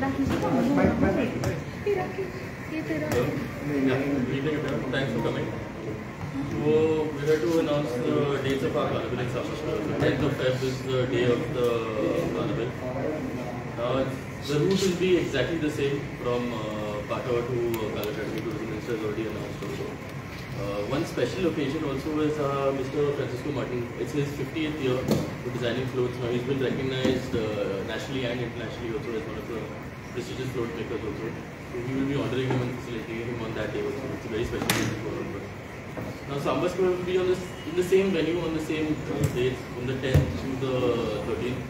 Gracias. Thanks for coming. So we had to announce the dates of our carnival Sabha. 10th of Feb is the day of the carnival. Now the route will be exactly the same from uh, Patawa to uh, Kala Academy to the minister has already announced also. Uh, one special occasion also is uh, Mr. Francisco Martin. It's his 50th year for designing floats. Now he's been recognized uh, nationally and internationally also as one of the prestigious float makers also. So we will be honoring him and facilitating him on that day also. It's a very special day for us. Now Samba Square will be on this, in the same venue on the same uh, dates from the 10th to the 13th.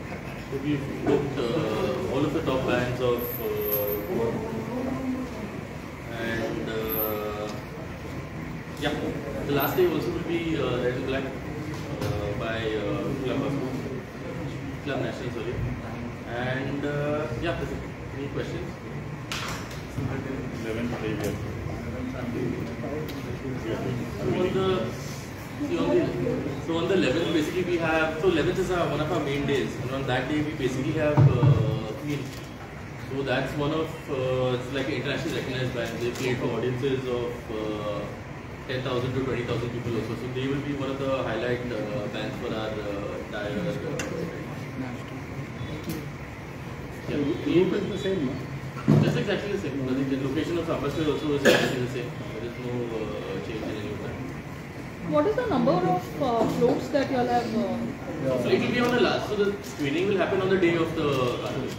So we've booked uh, all of the top bands of the last day also will be uh, Red and Black uh, by uh, Club Club National, sorry. And uh, yeah, that's it. Any questions? 11th day we So on the see on the so on the 11th basically we have so 11th is our, one of our main days and on that day we basically have uh, Queen. So that's one of uh, it's like internationally recognized band. They play for audiences of uh, 10,000 to 20,000 people also. So they will be one of the highlight uh, bands for our uh, entire. Uh, yeah. Route is the same, no? Just exactly the same. I think the location of Samba Square also is exactly the same. There is no uh, change in any of that. What is the number of uh, floats that you all have? Uh, So it will be on the last. So the screening will happen on the day of the carnival.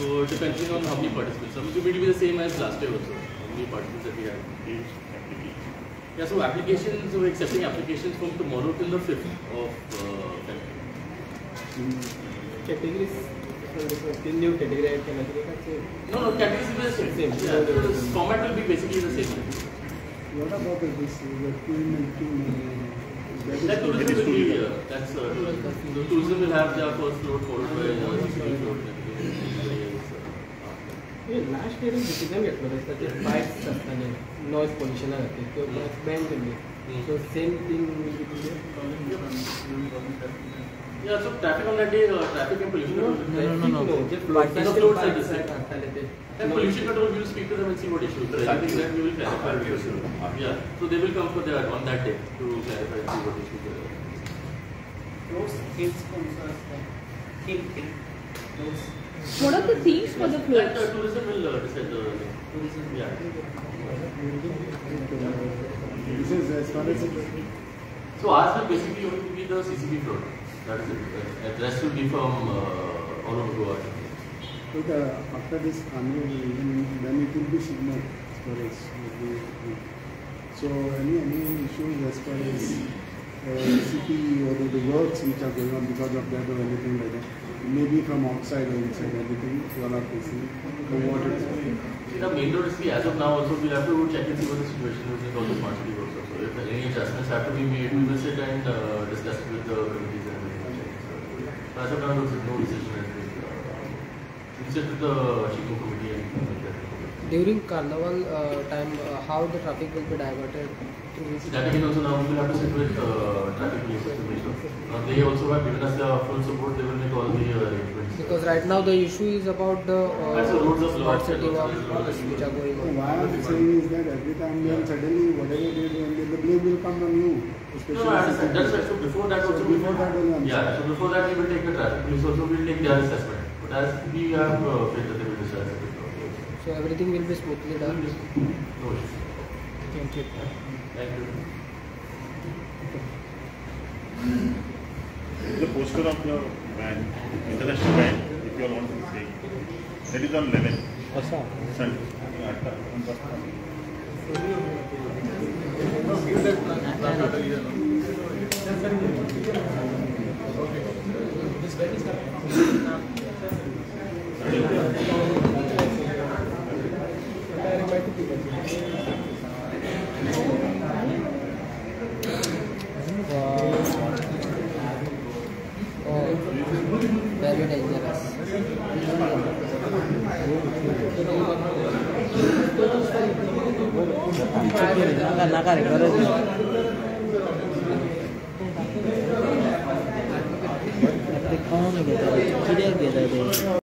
So depending on how many participants. Some it will be the same as last year also. How many participants that we have. Yeah. So applications. So we're accepting applications from tomorrow till the fifth of uh, February. Categories, still new category add करना चाहिए same. No, no. Categories will be the same. Same. Yeah. So the format will be basically the same. What about this, the Queen and King? uh, That That is tourism will be here. That's uh, tourism. The tourism will have their first float followed by uh, CCTV float. Last year decision એટલો રહેતા કે bike સસ્તા નહીં noise pollution હતી તો બસ ban કરીએ તો same thing Yeah, so traffic on that day, uh, traffic and pollution no, no, No, no, no, no. no. No. No. No. No. No. No. no. pollution control, we will speak to them and see what issues there are. I think that we will clarify. Yeah, so they will come for that on that day to clarify and see what issues there are. Those skills comes as the thinking. Those what are the themes for the That floats? uh, tourism will uh, decide the. tourism. Yeah. This is as far as it, So ours will basically only be the CCP float. That is it. Uh, The rest will be from uh, all over Goa. with, uh, after this carnival, even then it will be signal storage. will be- So any, any issues as far as uh, city or the, the works which are going on because of that or anything like that? Maybe from outside or inside, anything you all are facing, or what it is. The main road is the as of now also we'll have to check and see what the situation is with all the smart city works also. If any adjustments have to be made, we will sit and uh, discuss with the committees and everything. So as of now, no, no decision has been. Uh, we'll sit with the Shiko committee and make that. During carnival uh, time, uh, how the traffic will be diverted through this? That again also now we will have to sit with uh, they also have given us their full support. They will make all the uh, arrangements. Because right now the issue is about the uh, That's the roads of smart city of which are going on. why I'm saying is that every time then suddenly whatever they do, and the blame will come on you. No, no, I understand. That's right. So before that So also, before that yeah. So before that, we will take the traffic police also. Will take their assessment. But as we have uh, faith that they will decide. So everything will be smoothly done. No issues. Thank you. Thank you. The poster of the band, international band, if you all want to say, that is on 11. असा Sunday. やっぱりこます。流れ、流れ、この下駄で、綺麗下駄です。